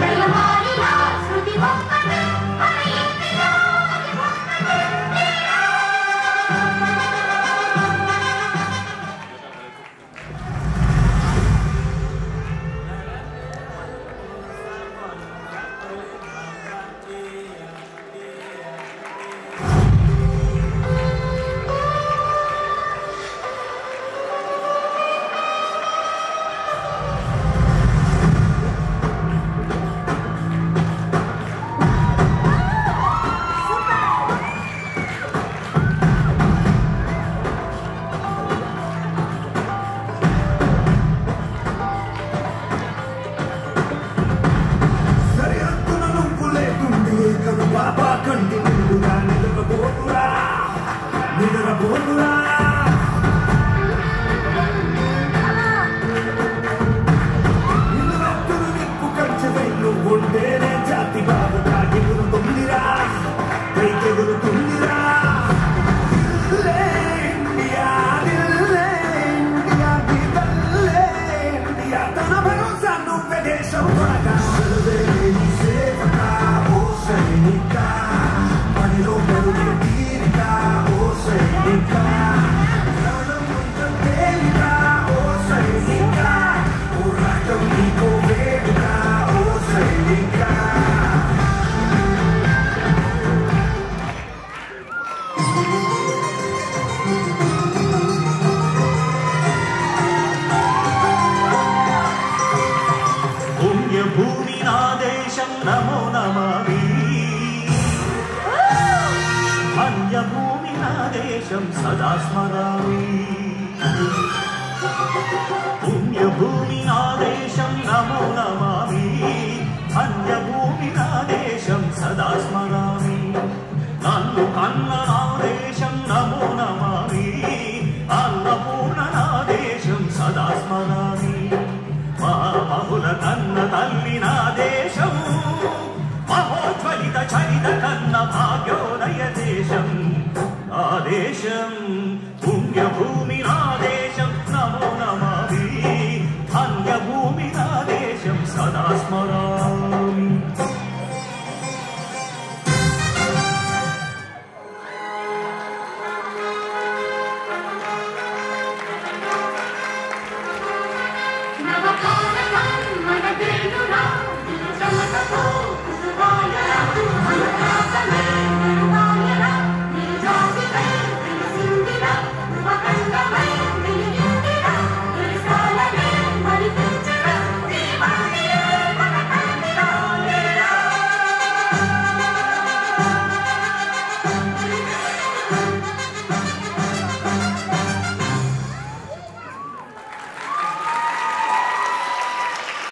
வெள்ளம் Break a little वन्यभूमिनादेशं नमो नमामि। अन्यभूमिनादेशं सदा स्मरामि। you don't Hallelujah.